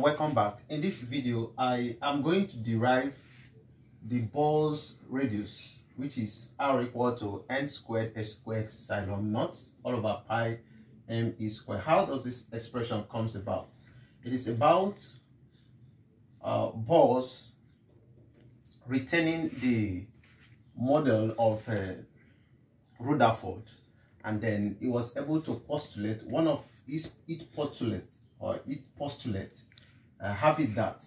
and welcome back. In this video i am going to derive the Bohr's radius which is r equal to n squared s squared epsilon naught all over pi m e squared. How does this expression comes about? It is about uh, Bohr's retaining the model of uh, Rutherford and then he was able to postulate one of his each postulate or each postulate uh, have it that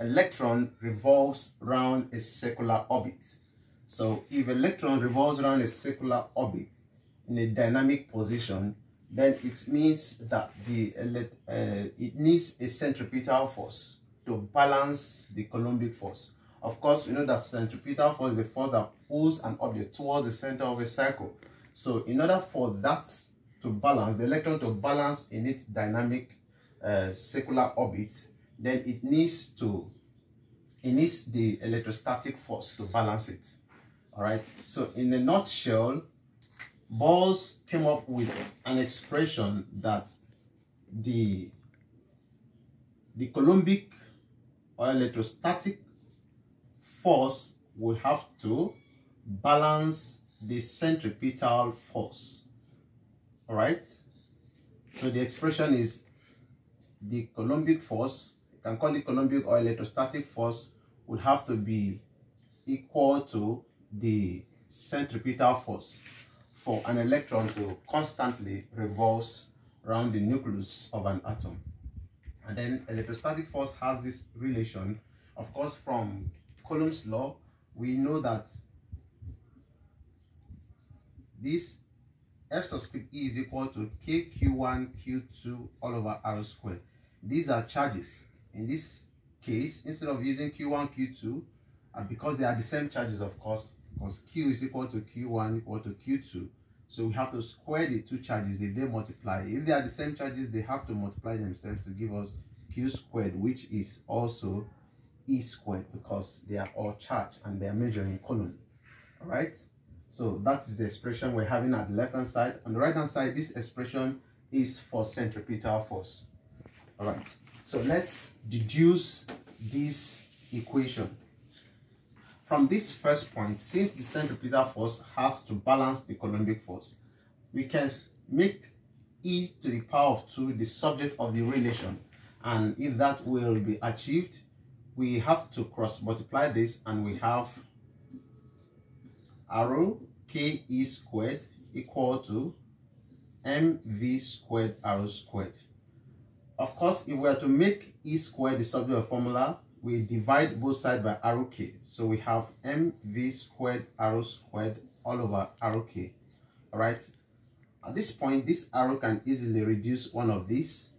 electron revolves around a circular orbit. So if electron revolves around a circular orbit in a dynamic position then it means that the uh, it needs a centripetal force to balance the Coulombic force. Of course we know that centripetal force is the force that pulls an object towards the center of a circle so in order for that to balance, the electron to balance in its dynamic uh, circular orbit, then it needs to, it needs the electrostatic force to balance it. All right. So in a nutshell, Bohr's came up with an expression that the the Coulombic or electrostatic force will have to balance the centripetal force. All right. So the expression is the Coulombic force, you can call it Coulombic or electrostatic force, would have to be equal to the centripetal force for an electron to constantly revolve around the nucleus of an atom. And then electrostatic force has this relation. Of course, from Coulomb's law, we know that this f subscript e is equal to kq1 q2 all over r squared these are charges in this case instead of using q1 q2 and because they are the same charges of course because q is equal to q1 equal to q2 so we have to square the two charges if they multiply if they are the same charges they have to multiply themselves to give us q squared which is also e squared because they are all charged and they are measuring coulomb all right so that is the expression we're having at the left hand side. On the right hand side, this expression is for centripetal force. All right. So let's deduce this equation. From this first point, since the centripetal force has to balance the Coulombic force, we can make e to the power of 2 the subject of the relation. And if that will be achieved, we have to cross multiply this and we have arrow ke squared equal to mv squared r squared. Of course, if we are to make e squared the subject of formula, we divide both sides by arrow k. So we have mv squared r squared all over arrow k. Alright. At this point, this arrow can easily reduce one of these.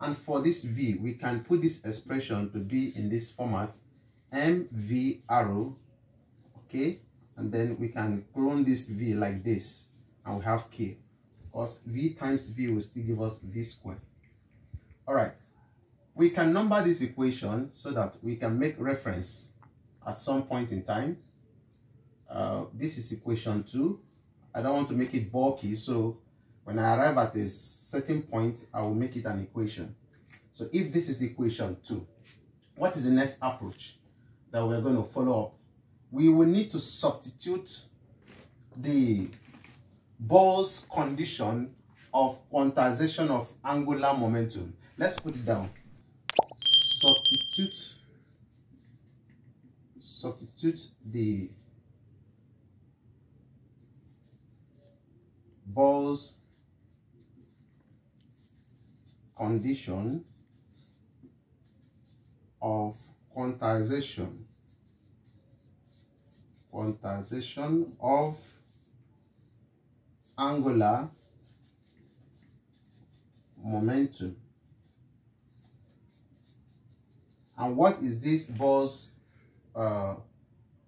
And for this v, we can put this expression to be in this format mv arrow, okay, and then we can clone this v like this and we have k because v times v will still give us v squared all right. We can number this equation so that we can make reference at some point in time. Uh, this is equation 2 I don't want to make it bulky so when I arrive at a certain point I will make it an equation. So if this is equation 2 what is the next approach that we're going to follow up? We will need to substitute the Bohr's condition of quantization of angular momentum. Let's put it down. Substitute substitute the Bohr's condition of quantization quantization of angular momentum. And what is this Bohr's? Uh,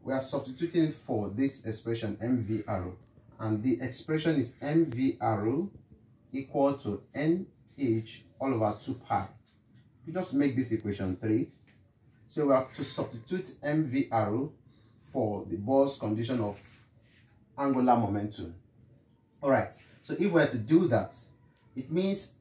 we are substituting for this expression mv arrow. And the expression is mv arrow equal to nh all over 2 pi. You just make this equation 3. So we have to substitute mv arrow for the Bohr's condition of angular momentum. All right, so if we were to do that, it means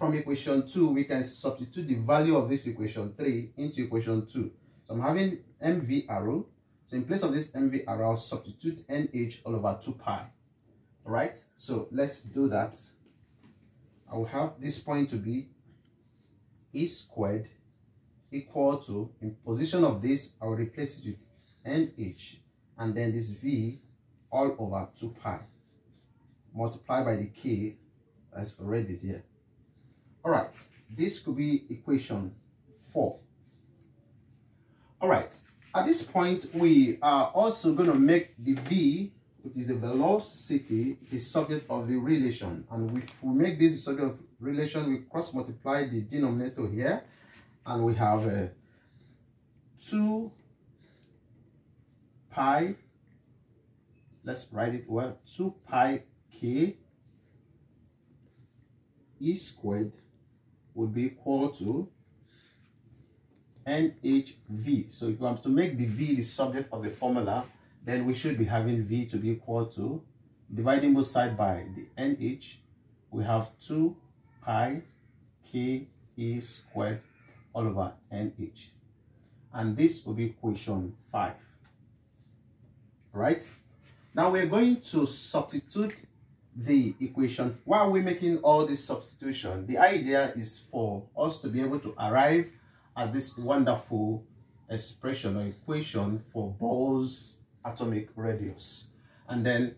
from equation 2, we can substitute the value of this equation 3 into equation 2. So I'm having mv arrow. So in place of this mv arrow, I'll substitute nh all over 2 pi. All right, so let's do that. I will have this point to be e squared equal to, in position of this, I will replace it with nh and then this v all over 2 pi multiplied by the k that's already there. All right, this could be equation 4. All right, at this point, we are also going to make the v, which is the velocity, the subject of the relation. And if we make this the subject of relation, we cross multiply the denominator here, and we have uh, 2 pi, let's write it well, 2 pi k e squared would be equal to NHV. So if we want to make the V the subject of the formula, then we should be having V to be equal to, dividing both sides by the NH, we have 2 pi K E squared all over NH. And this will be equation 5. Right? Now we're going to substitute the equation. While we're making all this substitution? The idea is for us to be able to arrive at this wonderful expression or equation for Bohr's atomic radius. And then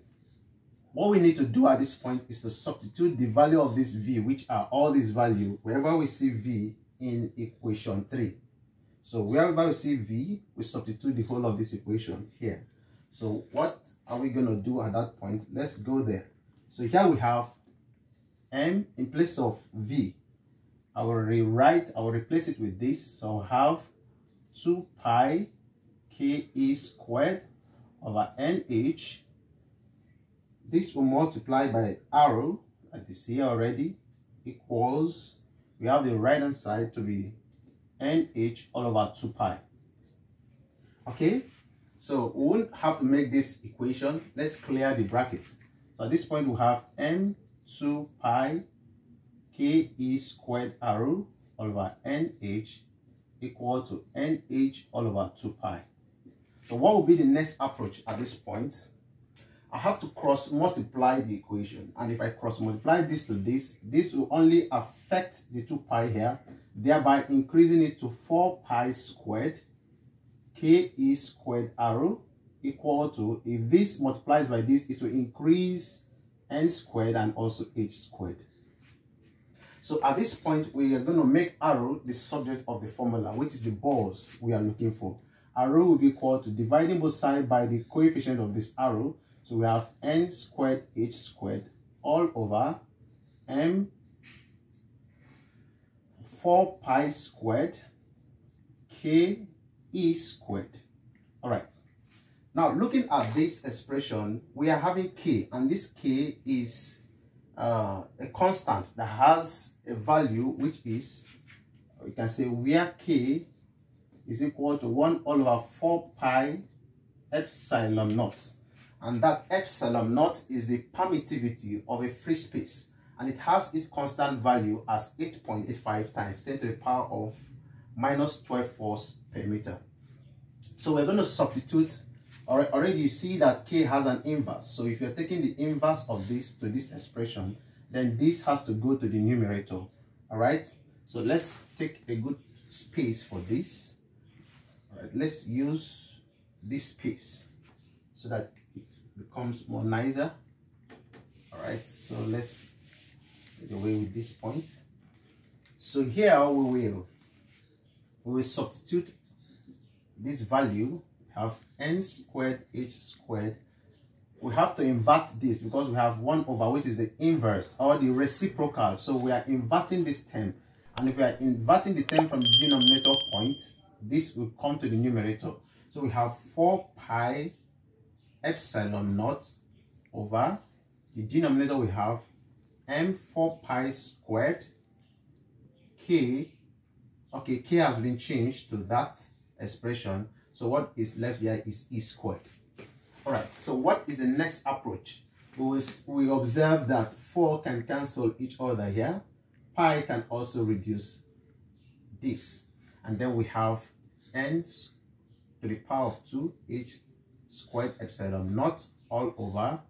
what we need to do at this point is to substitute the value of this v which are all these value wherever we see v in equation 3 so wherever we see v we substitute the whole of this equation here. So what are we going to do at that point? Let's go there so here we have m in place of v. I will rewrite, I will replace it with this. So I have 2 pi k e squared over nh. This will multiply by arrow, like you see already, equals, we have the right hand side to be nh all over 2 pi. Okay, so we won't have to make this equation. Let's clear the brackets. At this point, we have n2 pi ke squared arrow all over nh equal to nh all over 2 pi. So what will be the next approach at this point? I have to cross multiply the equation. And if I cross multiply this to this, this will only affect the 2 pi here, thereby increasing it to 4 pi squared ke squared arrow equal to, if this multiplies by this, it will increase n squared and also h squared. So at this point, we are going to make arrow the subject of the formula, which is the Bohr's we are looking for. Arrow will be equal to dividing both sides by the coefficient of this arrow. So we have n squared h squared all over m 4 pi squared k e squared. All right. Now, looking at this expression, we are having k, and this k is uh, a constant that has a value which is, you can say where k is equal to 1 all over 4 pi epsilon naught. And that epsilon naught is the permittivity of a free space. And it has its constant value as 8.85 times 10 to the power of minus 12 force per meter. So we're going to substitute already you see that k has an inverse. So if you're taking the inverse of this to this expression then this has to go to the numerator. All right so let's take a good space for this. All right let's use this space so that it becomes more nicer. All right so let's get away with this point. So here we will we will substitute this value have n squared h squared we have to invert this because we have 1 over which is the inverse or the reciprocal. So we are inverting this term. And if we are inverting the term from the denominator point this will come to the numerator. So we have 4 pi epsilon naught over the denominator we have m 4 pi squared k. Okay k has been changed to that expression so what is left here is e squared. All right, so what is the next approach? We, will, we observe that 4 can cancel each other here. pi can also reduce this. And then we have n to the power of 2 h squared epsilon naught all over.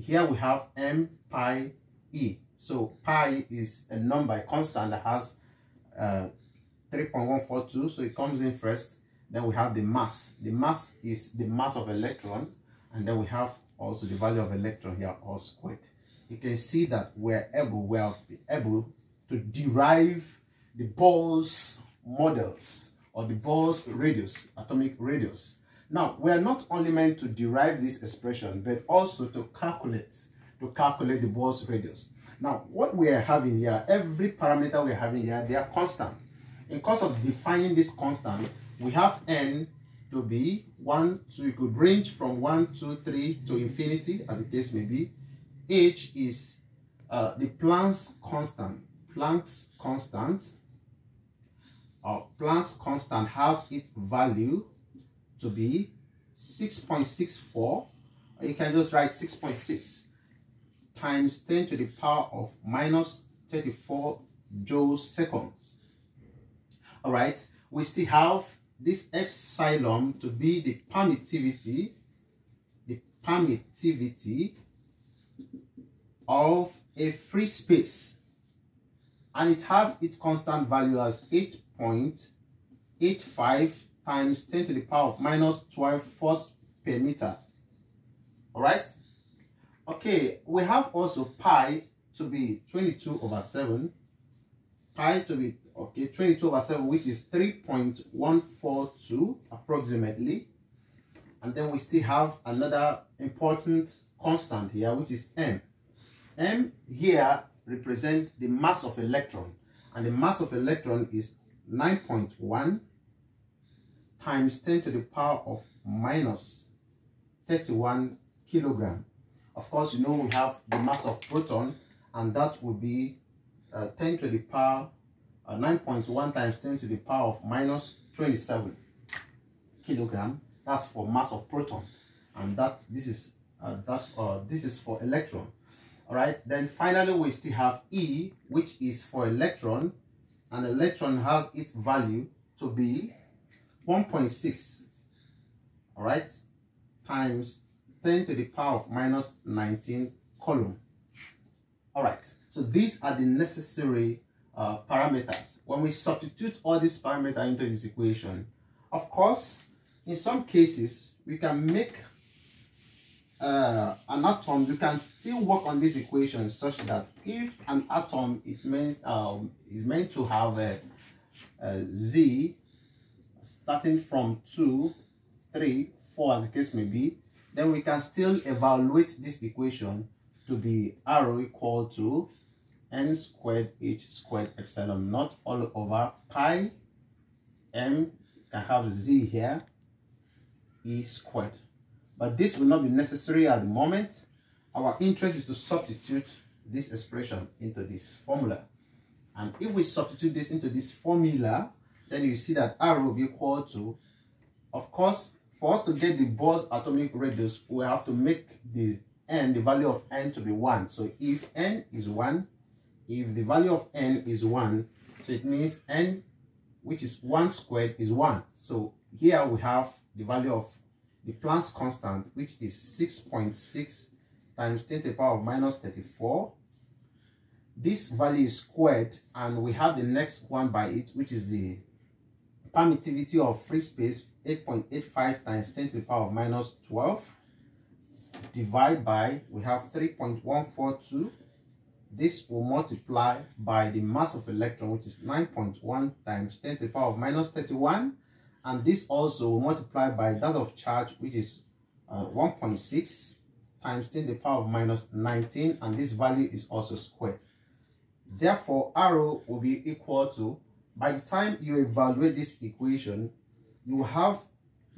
Here we have m pi e. So pi is a number, a constant that has uh, 3.142. So it comes in first. Then we have the mass. The mass is the mass of electron. And then we have also the value of electron here all squared. You can see that we're able, we're able to derive the Bohr's models or the Bohr's radius, atomic radius. Now, we are not only meant to derive this expression, but also to calculate, to calculate the Bohr's radius. Now, what we are having here, every parameter we are having here, they are constant. In course of defining this constant, we have n to be 1, so you could range from 1, 2, 3 to infinity, as the case may be. h is uh, the Planck's constant. Planck's constant, or Planck's constant has its value to be 6.64. You can just write 6.6 times 10 to the power of minus 34 joule seconds. All right, we still have this epsilon to be the permittivity, the permittivity of a free space. And it has its constant value as 8.85 times 10 to the power of minus 12 force per meter. All right. Okay, we have also pi to be 22 over 7. Pi to be, okay, 22 over 7, which is 3.142 approximately. And then we still have another important constant here, which is m. m here represent the mass of electron. And the mass of electron is 9.1 times 10 to the power of minus 31 kilogram. Of course, you know we have the mass of proton, and that would be uh, 10 to the power, uh, 9.1 times 10 to the power of minus 27 kilogram. That's for mass of proton, and that this is uh, that uh, this is for electron. All right. Then finally, we still have E, which is for electron, and electron has its value to be 1.6. All right, times 10 to the power of minus 19 coulomb. All right, so these are the necessary uh, parameters. When we substitute all these parameters into this equation, of course, in some cases, we can make uh, an atom, you can still work on this equation such that if an atom it means um, is meant to have a, a z starting from 2, 3, 4 as the case may be, then we can still evaluate this equation to be r equal to n squared h squared epsilon naught all over pi m can have z here e squared. But this will not be necessary at the moment. Our interest is to substitute this expression into this formula. And if we substitute this into this formula then you see that r will be equal to of course for us to get the Bohr's atomic radius, we have to make the n, the value of n to be 1. So if n is 1, if the value of n is 1, so it means n, which is 1 squared, is 1. So here we have the value of the Planck's constant, which is 6.6 .6 times 10 to the power of minus 34. This value is squared, and we have the next one by it, which is the permittivity of free space 8.85 times 10 to the power of minus 12 divide by we have 3.142 this will multiply by the mass of electron which is 9.1 times 10 to the power of minus 31 and this also will multiply by that of charge which is uh, 1.6 times 10 to the power of minus 19 and this value is also squared. Therefore arrow will be equal to by the time you evaluate this equation, you have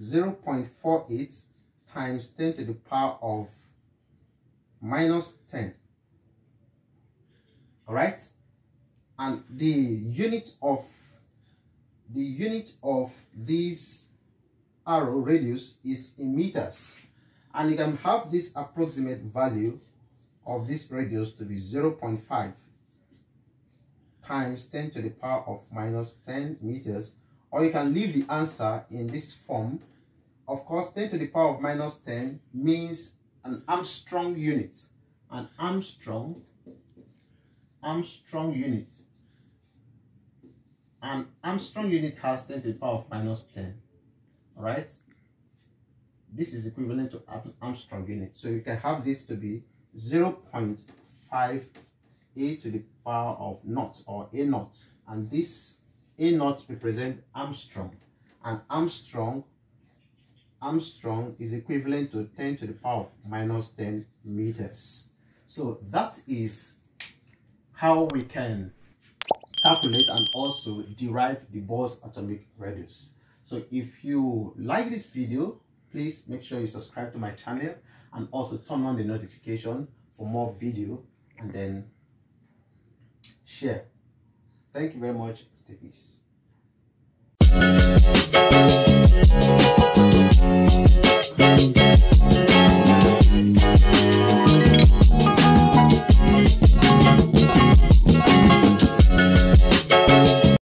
0.48 times 10 to the power of minus 10. All right? And the unit of the unit of this arrow radius is in meters. And you can have this approximate value of this radius to be 0.5 times 10 to the power of minus 10 meters or you can leave the answer in this form of course 10 to the power of minus 10 means an Armstrong unit an Armstrong Armstrong unit. An Armstrong unit has 10 to the power of minus 10 all right? This is equivalent to Armstrong unit. So you can have this to be 0 0.5 a to the power of naught or a naught. And this a naught represent Armstrong. And Armstrong Armstrong is equivalent to 10 to the power of minus 10 meters. So that is how we can calculate and also derive the Bohr's atomic radius. So if you like this video, please make sure you subscribe to my channel and also turn on the notification for more video and then share. Thank you very much. Stay peace.